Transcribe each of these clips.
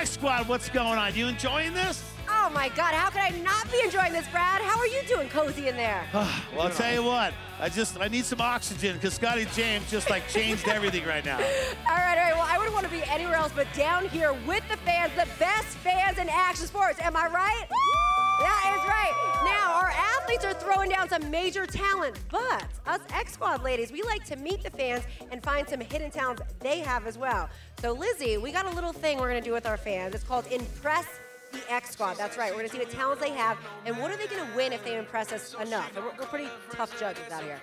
X Squad, what's going on? You enjoying this? Oh my God, how could I not be enjoying this, Brad? How are you doing cozy in there? well, I'll tell you what. I just I need some oxygen because Scotty James just like changed everything right now. All right, all right. Well, I wouldn't want to be anywhere else but down here with the fans, the best fans in action sports. Am I right? That is right. Now, our athletes are throwing down some major talent, but us X Squad ladies, we like to meet the fans and find some hidden talents they have as well. So, Lizzie, we got a little thing we're to do with our fans. It's called Impress the X Squad. That's right. We're to see the talents they have and what are they to win if they impress us enough. We're, we're pretty tough judges out here.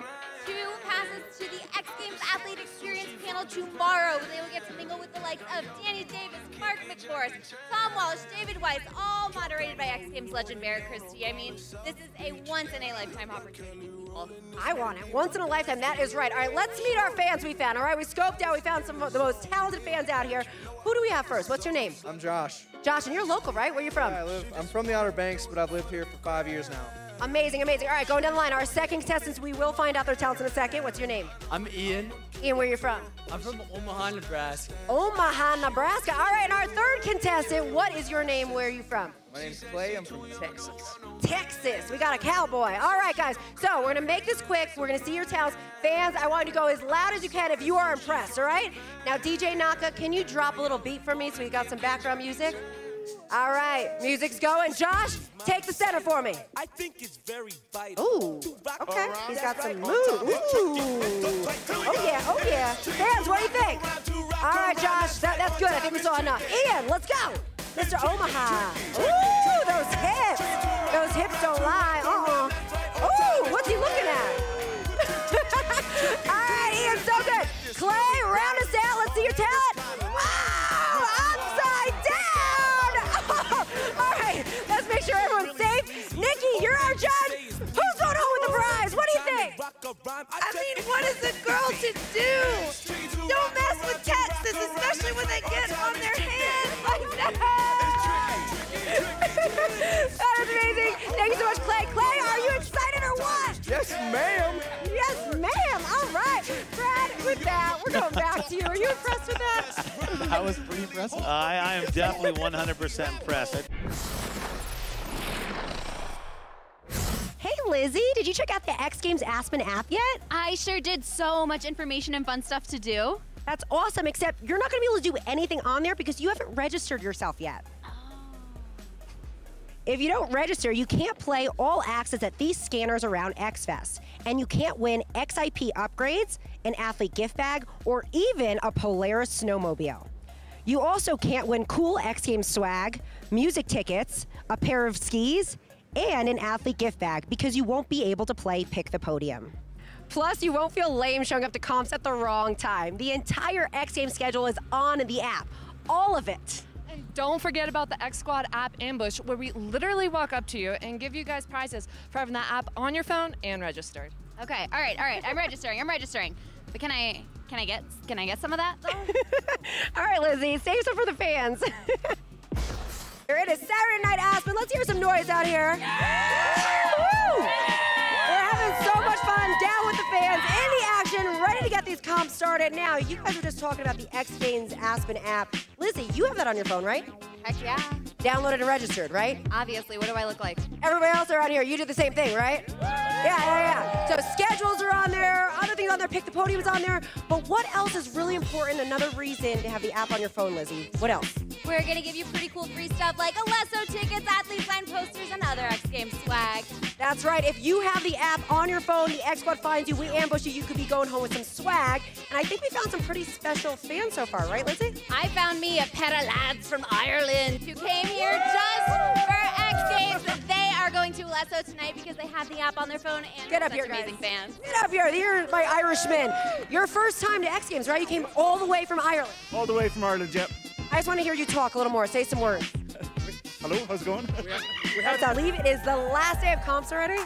Two passes to the X Games Athlete Experience panel tomorrow. They will get to mingle with the likes of Danny Davis, Mark McMorris, Tom Wallisch, David Wise, all moderated by X Games legend Barrett Christy. I mean, this is a once in a lifetime opportunity, people. I want it. Once in a lifetime. That is right. All right, let's meet our fans we found. All right, we scoped out. We found some of the most talented fans out here. Who do we have first? What's your name? I'm Josh. Josh, and you're local, right? Where are you from? Yeah, I live, I'm from the Outer Banks, but I've lived here for five years now. Amazing, amazing. All right, going down the line. Our second contestants, we will find out their talents in a second. What's your name? I'm Ian. Ian, where are you from? I'm from Omaha, Nebraska. Omaha, Nebraska. All right, and our third contestant, what is your name? Where are you from? My name's Clay. I'm from Texas. Texas. We got a cowboy. All right, guys. So we're gonna make this quick. We're gonna see your talents. Fans, I want you to go as loud as you can if you are impressed. All right. Now, DJ Naka, can you drop a little beat for me so we got some background music? All right, music's going. Josh, take the center for me. I think it's very vital. Ooh, okay. He's got some moves. Ooh. Oh yeah, oh yeah. Fans, what do you think? All right, Josh, that, that's good. I think we saw enough. Ian, let's go. Mr. Omaha. Ooh, those hips. Those hips don't lie. I mean, what is a girl to do? Don't mess with Texas, especially when they get on their hands like that. that is amazing. Thank you so much, Clay. Clay, are you excited or what? Yes, ma'am. Yes, ma'am. All right. Brad, with that, we're going back to you. Are you impressed with that? I was pretty impressive. I, I am definitely 100% impressed. Lizzie, did you check out the X Games Aspen app yet? I sure did so much information and fun stuff to do. That's awesome, except you're not going to be able to do anything on there because you haven't registered yourself yet. Oh. If you don't register, you can't play all access at these scanners around XFest. And you can't win XIP upgrades, an athlete gift bag, or even a Polaris snowmobile. You also can't win cool X Games swag, music tickets, a pair of skis, and an athlete gift bag because you won't be able to play Pick the Podium. Plus, you won't feel lame showing up to comps at the wrong time. The entire X Games schedule is on the app, all of it. And don't forget about the X Squad app ambush, where we literally walk up to you and give you guys prizes for having that app on your phone and registered. Okay, all right, all right. I'm registering. I'm registering. But can I can I get can I get some of that though? All right, Lizzie, save some for the fans. here it is, Saturday Night Aspen. Let's hear some noise out here. Woo! We're having so much fun down with the fans in the action, ready to get these comps started. Now, you guys were just talking about the X Games Aspen app. Lizzie, you have that on your phone, right? Heck yeah. Downloaded and registered, right? Obviously, what do I look like? Everybody else around here, you do the same thing, right? Yeah, yeah, yeah. So schedules are on there, other things on there, pick the podiums on there. But what else is really important? Another reason to have the app on your phone, Lizzie. What else? We're gonna give you pretty cool free stuff like Alesso tickets, athlete sign posters, and other X Games swag. That's right. If you have the app on your phone, the X Squad finds you, we ambush you, you could be going home with some swag. And I think we found some pretty special fans so far, right, Lizzie? I found me a pair of lads from Ireland who came here just for X Games. They are going to Alesso tonight because they have the app on their phone and Get up such here, guys. amazing fans. Get up here. You're my Irishman. Your first time to X Games, right? You came all the way from Ireland. All the way from Ireland, yep. I just want to hear you talk a little more. Say some words. Hello, how's it going? We have I leave. It is the last day of comps already.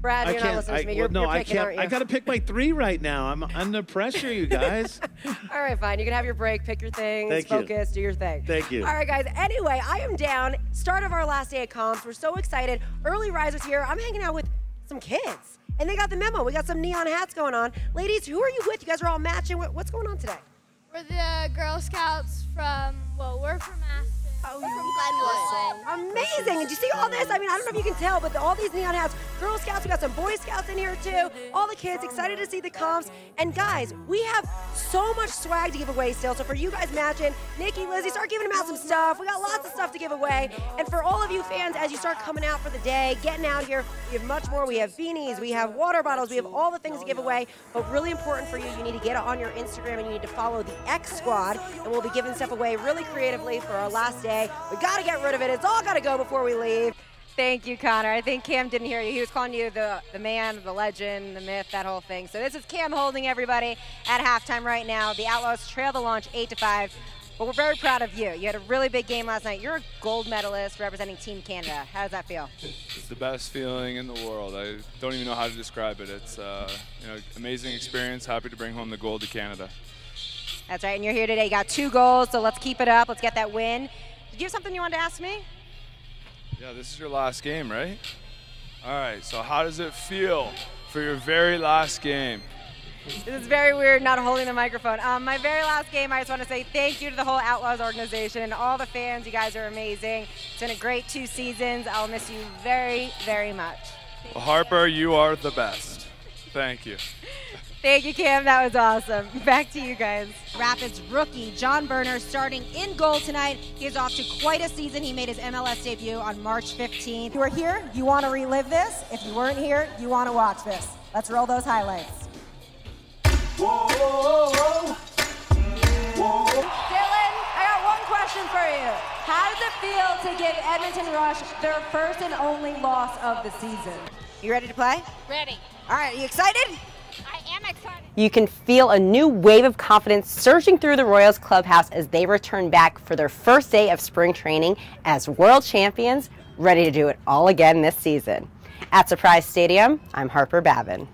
Brad, I you're not can't. listening I, to me. You're, no, you're I can't. aren't you? I got to pick my three right now. I'm under pressure, you guys. All right, fine. You can have your break, pick your things, Thank you. focus, do your thing. Thank you. All right, guys. Anyway, I am down. Start of our last day of comps. We're so excited. Early risers here. I'm hanging out with some kids, and they got the memo. We got some neon hats going on. Ladies, who are you with? You guys are all matching. What's going on today? We're the Girl Scouts from, well, we're from Aspen. Oh, We're from Glenwood. Amazing. And you see all this? I mean, I don't know if you can tell, but all these neon hats, Girl Scouts, we got some Boy Scouts in here too. Mm-hmm. All the kids excited to see the comps. And guys, we have so much swag to give away still. So for you guys matching, Nikki, Lizzie, start giving them out some stuff. We got lots of stuff to give away. And for all of you fans, as you start coming out for the day, getting out here, we have much more. We have beanies, we have water bottles, we have all the things to give away. But really important for you, you need to get on your Instagram and you need to follow the X Squad. And we'll be giving stuff away really creatively for our last day. We got to get rid of it. It's all got to go before we leave. Thank you, Connor. I think Cam didn't hear you. He was calling you the, the man, the legend, the myth, that whole thing. So this is Cam holding everybody at halftime right now. The Outlaws trail the launch 8 to 5. But we're very proud of you. You had a really big game last night. You're a gold medalist representing Team Canada. How does that feel? It's the best feeling in the world. I don't even know how to describe it. It's uh, you know amazing experience. Happy to bring home the gold to Canada. That's right, and you're here today. You got two goals, so let's keep it up. Let's get that win. Did you have something you wanted to ask me? Yeah, this is your last game, right? All right. So how does it feel for your very last game? This is very weird not holding the microphone. Um, my very last game, I just want to say thank you to the whole Outlaws organization and all the fans. You guys are amazing. It's been a great two seasons. I'll miss you very, very much. Well, Harper, you are the best. Thank you. Thank you, Cam. That was awesome. Back to you guys. Rapids rookie John Berner starting in goal tonight. He is off to quite a season. He made his MLS debut on March 15th. you are here, you want to relive this. If you weren't here, you want to watch this. Let's roll those highlights. Dylan, I got one question for you. How does it feel to give Edmonton Rush their first and only loss of the season? You ready to play? Ready. All right, are you excited? You can feel a new wave of confidence surging through the Royals clubhouse as they return back for their first day of spring training as world champions, ready to do it all again this season. At Surprise Stadium, I'm Harper Babin.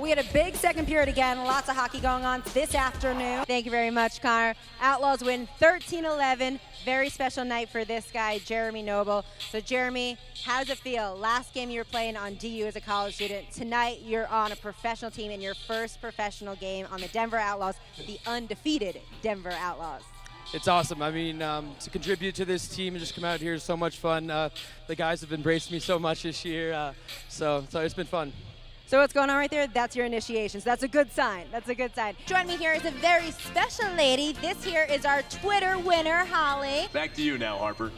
We had a big second period again, lots of hockey going on this afternoon. Thank you very much, Connor. Outlaws win 13 11. Very special night for this guy, Jeremy Noble. So, Jeremy, how does it feel? Last game you were playing on DU as a college student. Tonight you're on a professional team in your first professional game on the Denver Outlaws, the undefeated Denver Outlaws. It's awesome. I mean, um, to contribute to this team and just come out here is so much fun. Uh, the guys have embraced me so much this year, uh, so, so it's been fun. So what's going on right there? That's your initiation. So that's a good sign. That's a good sign. Join me here is a very special lady. This here is our Twitter winner, Holly. Back to you now, Harper.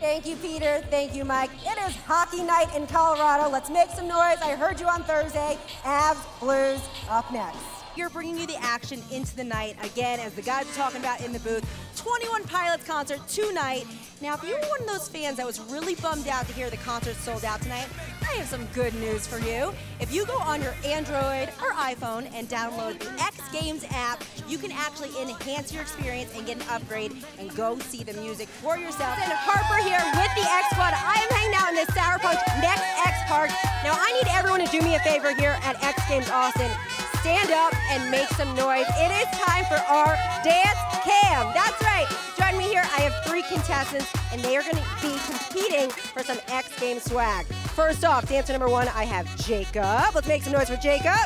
Thank you, Peter. Thank you, Mike. It is hockey night in Colorado. Let's make some noise. I heard you on Thursday. Avs, Blues, up next. You're bringing you the action into the night again, as the guys are talking about in the booth. 21 Pilots concert tonight. Now, if you were one of those fans that was really bummed out to hear the concert sold out tonight, I have some good news for you. If you go on your Android or iPhone and download the X Games app, you can actually enhance your experience and get an upgrade and go see the music for yourself. And Harper here with the X Squad. I am hanging out in the Sour Punch next X Park. Now, I need everyone to do me a favor here at X Games Austin stand up and make some noise. It is time for our dance cam. That's right. Join me here. I have three contestants, and they are going to be competing for some X Games swag. First off, dancer number one, I have Jacob. Let's make some noise for Jacob.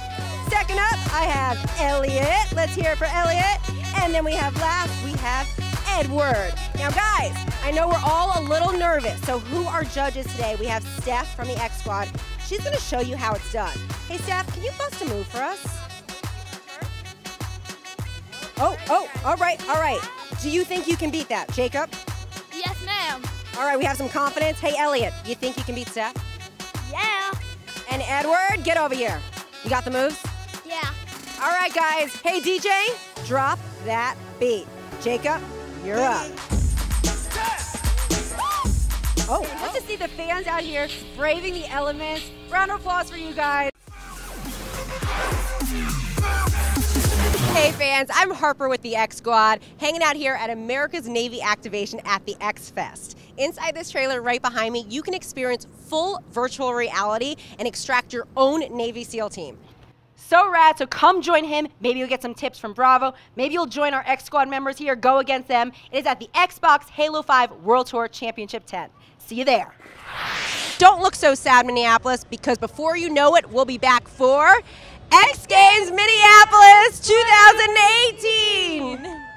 Second up, I have Elliot. Let's hear it for Elliot. And then we have last, we have Edward. Now, guys, I know we're all a little nervous. So, who are judges today? We have Steph from the X Squad. She's going to show you how it's done. Hey, Steph, can you bust a move for us? Oh, oh, all right, all right. Do you think you can beat that, Jacob? Yes, ma'am. All right, we have some confidence. Hey, Elliot, you think you can beat Steph? Yeah. And Edward, get over here. You got the moves? Yeah. All right, guys. Hey, DJ, drop that beat. Jacob, you're up. Oh, let's just see the fans out here braving the elements. Round of applause for you guys. Hey fans, I'm Harper with the X Squad, hanging out here at America's Navy Activation at the X Fest. Inside this trailer right behind me, you can experience full virtual reality and extract your own Navy SEAL team. So rad, so come join him. Maybe you'll get some tips from Bravo. Maybe you'll join our X Squad members here, go against them. It is at the Xbox Halo 5 World Tour Championship tent. See you there. Don't look so sad, Minneapolis, because before you know it, we'll be back for X Games Minneapolis 2018.